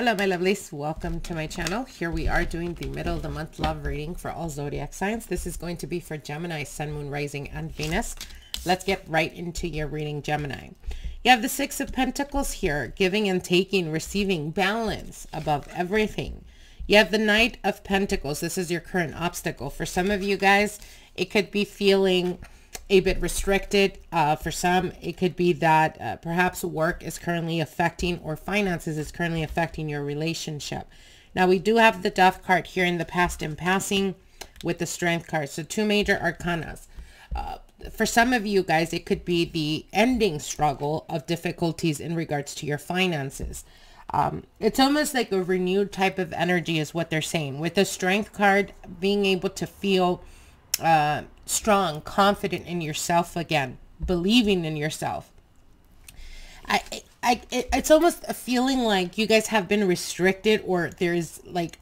Hello, my lovelies. Welcome to my channel. Here we are doing the middle of the month love reading for all zodiac signs. This is going to be for Gemini, Sun, Moon, Rising, and Venus. Let's get right into your reading, Gemini. You have the Six of Pentacles here, giving and taking, receiving, balance above everything. You have the Knight of Pentacles. This is your current obstacle. For some of you guys, it could be feeling a bit restricted. Uh, for some, it could be that uh, perhaps work is currently affecting or finances is currently affecting your relationship. Now, we do have the Death card here in the past and passing with the Strength card. So two major arcanas. Uh, for some of you guys, it could be the ending struggle of difficulties in regards to your finances. Um, it's almost like a renewed type of energy is what they're saying. With the Strength card, being able to feel uh, strong, confident in yourself again, believing in yourself. I, I, it, it's almost a feeling like you guys have been restricted or there's like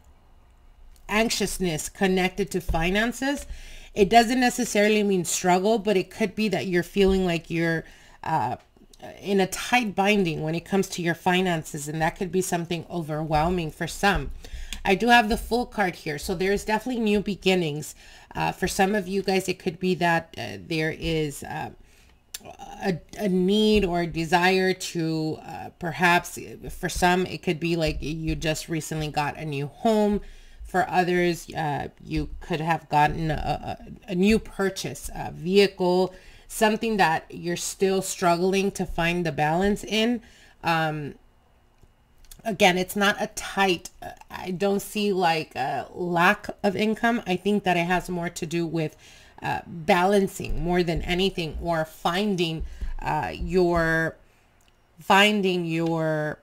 anxiousness connected to finances. It doesn't necessarily mean struggle, but it could be that you're feeling like you're uh, in a tight binding when it comes to your finances. And that could be something overwhelming for some. I do have the Fool card here. So there's definitely new beginnings. Uh, for some of you guys, it could be that uh, there is uh, a, a, need or a desire to uh, perhaps, for some, it could be like you just recently got a new home. For others, uh, you could have gotten a, a, a new purchase, a vehicle, something that you're still struggling to find the balance in. Um, again, it's not a tight, I don't see like a lack of income. I think that it has more to do with uh, balancing more than anything or finding uh, your, finding your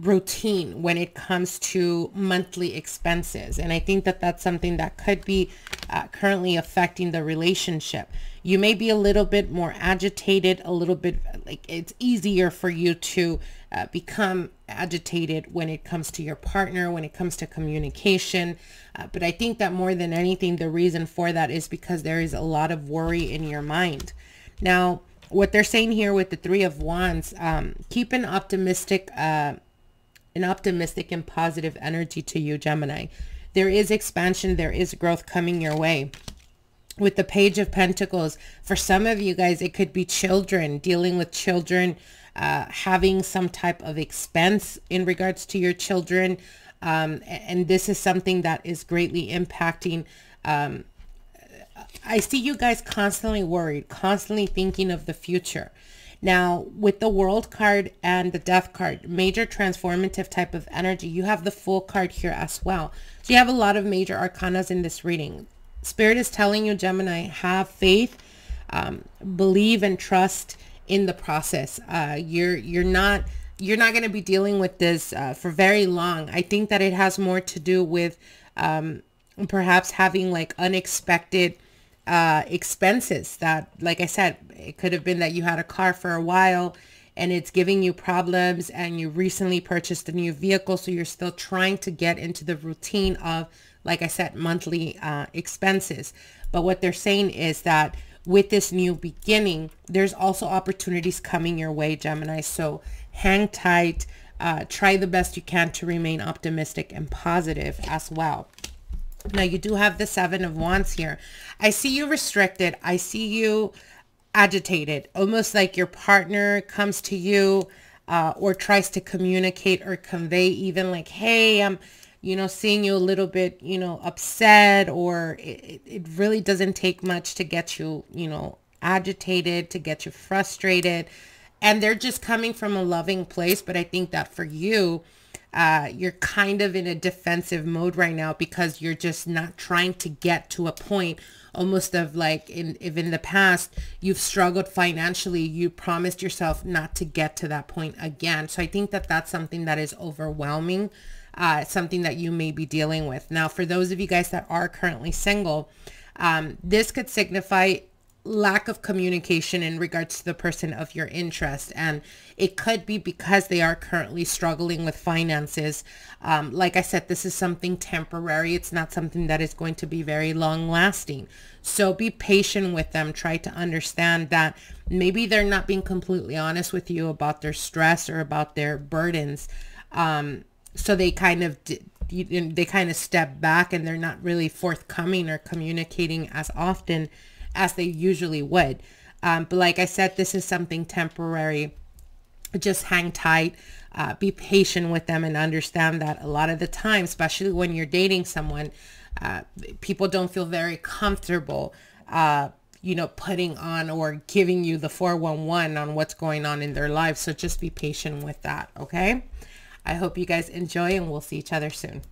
routine when it comes to monthly expenses. And I think that that's something that could be uh, currently affecting the relationship. You may be a little bit more agitated, a little bit like it's easier for you to uh, become agitated when it comes to your partner, when it comes to communication. Uh, but I think that more than anything, the reason for that is because there is a lot of worry in your mind. Now, what they're saying here with the three of wands, um, keep an optimistic, uh, an optimistic and positive energy to you, Gemini. There is expansion. There is growth coming your way with the page of pentacles for some of you guys it could be children dealing with children uh, having some type of expense in regards to your children. Um, and this is something that is greatly impacting. Um, I see you guys constantly worried, constantly thinking of the future. Now, with the world card and the death card, major transformative type of energy, you have the Fool card here as well. So you have a lot of major arcanas in this reading. Spirit is telling you, Gemini, have faith, um, believe and trust in the process. Uh, you're you're not you're not going to be dealing with this uh, for very long. I think that it has more to do with um, perhaps having like unexpected uh, expenses that, like I said, it could have been that you had a car for a while and it's giving you problems and you recently purchased a new vehicle. So you're still trying to get into the routine of, like I said, monthly uh, expenses. But what they're saying is that with this new beginning, there's also opportunities coming your way, Gemini. So hang tight. Uh, try the best you can to remain optimistic and positive as well. Now you do have the seven of wands here. I see you restricted. I see you agitated, almost like your partner comes to you uh, or tries to communicate or convey even like, hey, I'm, you know, seeing you a little bit, you know, upset or it, it really doesn't take much to get you, you know, agitated, to get you frustrated. And they're just coming from a loving place. But I think that for you, uh, you're kind of in a defensive mode right now because you're just not trying to get to a point almost of like in if in the past you've struggled financially you promised yourself not to get to that point again so i think that that's something that is overwhelming uh, something that you may be dealing with. Now, for those of you guys that are currently single, um, this could signify lack of communication in regards to the person of your interest. And it could be because they are currently struggling with finances. Um, like i said this is something temporary. It's not something that is going to be very long lasting so be patient with them. Try to understand that maybe they're not being completely honest with you about their stress or about their burdens. Um, so they kind of they kind of step back and they're not really forthcoming or communicating as often as they usually would. Um, but like I said, this is something temporary. Just hang tight. Uh, be patient with them and understand that a lot of the time, especially when you're dating someone, uh, people don't feel very comfortable, uh, you know, putting on or giving you the 411 on what's going on in their lives. So just be patient with that. Okay. I hope you guys enjoy and we'll see each other soon.